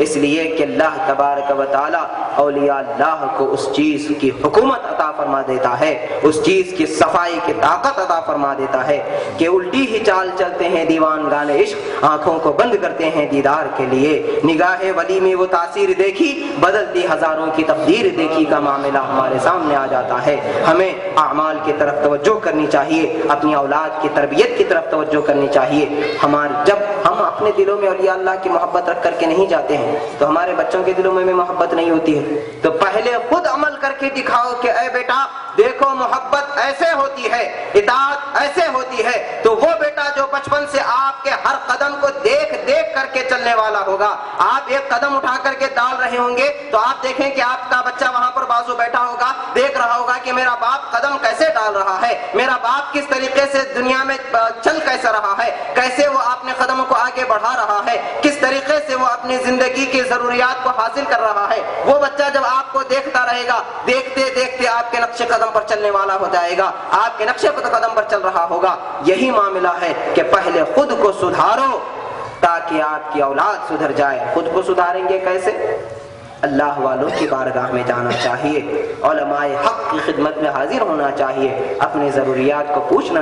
इसलिए कि अल्लाह तबारक अल्लाह को उस चीज़ की हुकूमत अता फरमा देता है, उस चीज़ की सफ़ाई की ताकत अता फरमा देता है कि उल्टी ही चाल चलते हैं दीवान गाने इश्क, आँखों को बंद करते हैं दीदार के लिए। निगाह वली में वो तासीर देखी, बदलती हज़ारों की तकदीर देखी का मामला हमारे सामने आ जाता है। हमें अमाल की तरफ़ तवज्जो करनी चाहिए, अपनी औलाद की तरबियत की तरफ़ तवज्जो करनी चाहिए। हमारे, जब हम अपने दिलों में अलिया अल्लाह की मोहब्बत रख करके नहीं जाते हैं तो हमारे बच्चों के दिलों में भी मोहब्बत नहीं होती है। तो पहले खुद अमल करके दिखाओ कि अः बेटा, देखो मोहब्बत ऐसे होती है इतात ऐसे होती है। तो वो बेटा जो बचपन से आपके हर कदम को देख देख करके चलने वाला होगा। आप एक कदम उठा करके डाल रहे होंगे तो आप देखें कि आपका बच्चा वहाँ पर बाजू बैठा होगा, देख रहा होगा कि मेरा बाप कदम कैसे डाल रहा है, मेरा बाप किस तरीके से दुनिया में चल कैसे रहा है, कैसे वो अपने कदम को आगे बढ़ा रहा है किस अपनी ज़िंदगी की जरूरियात को हासिल कर रहा है। वो बच्चा जब आपको देखता रहेगा, देखते देखते आपके नक्शे कदम पर चलने वाला हो जाएगा। आपके नक्शे कदम पर चल रहा होगा। यही मामला है कि पहले खुद को सुधारो, ताकि आपकी औलाद सुधर जाए। खुद को सुधारेंगे कैसे? अल्लाह वालों की बारगाह में जाना चाहिए। हक की खिदमत में हाजिर होना चाहिए। अपनी ज़रूरियात को पूछना